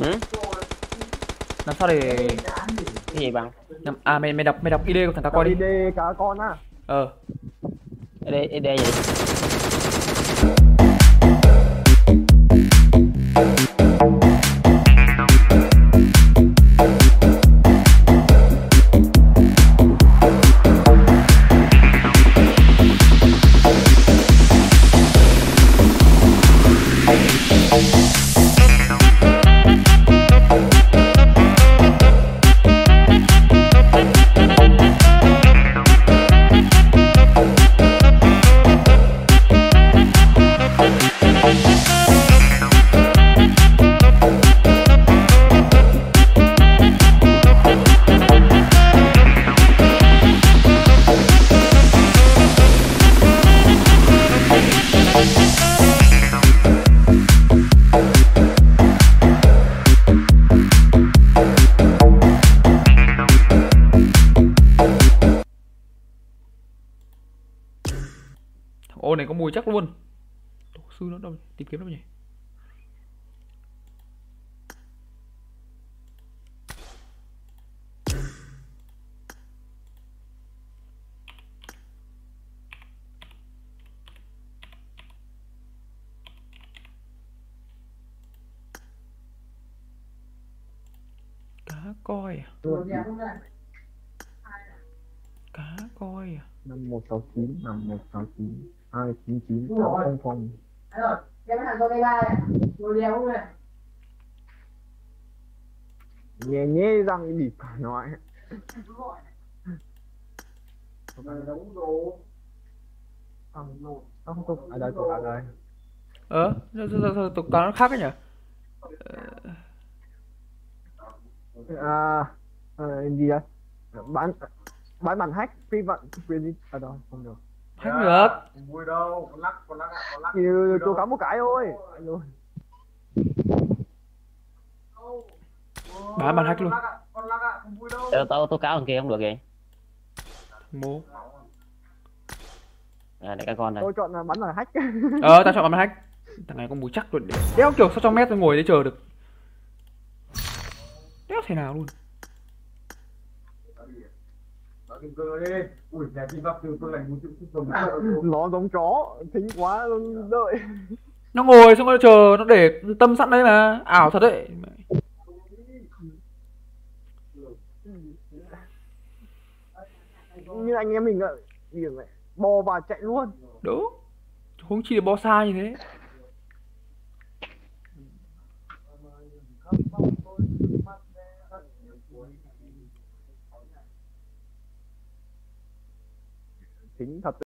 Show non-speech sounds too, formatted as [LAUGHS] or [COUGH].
ừ? làm sao để cái gì bằng? Làm... à mày mày đọc mày đọc id của thằng cá coi đi. ID cá con á. Ờ. ở đây gì mùi chắc luôn. Tổ sư nó đâu tìm kiếm đâu nhỉ? Cá coi à? Cá coi à? Năm một sáu chín năm một sáu chín hai chín chín sáu không không. Rồi, cái thằng con đây ba này, đồ đeo không này. nhẹ nhẹ răng bịp nói. Không không ở đây tôi ở đây. Ờ tụi cá nó khác ấy nhỉ? À, à gì đấy? Bán bán bản hack phi vận quyền gì ở đâu không được. Hack được Không vui đâu, con con con thì tôi cắm một cái thôi. Bán bàn hack luôn Con con tao tao tố cáo thằng kia không được gì mố à, để các con này. Tôi chọn là bắn là hack. [LAUGHS] Ờ tao chọn bàn hack. Thằng này có mùi chắc luôn. Đéo kiểu sao trong mét tôi ngồi đấy chờ được? Đéo thể nào luôn Nói kim cơ đi. Ui, nhà kim bắp từ tôi lành muốn chịu sức đồng. nó giống chó thính quá luôn đợi. Nó ngồi xong rồi chờ nó để tâm sẵn đấy mà. Ảo thật đấy. Như anh em mình ạ điểm này bò và chạy luôn. Đúng huống chi là bo xa như thế thính thật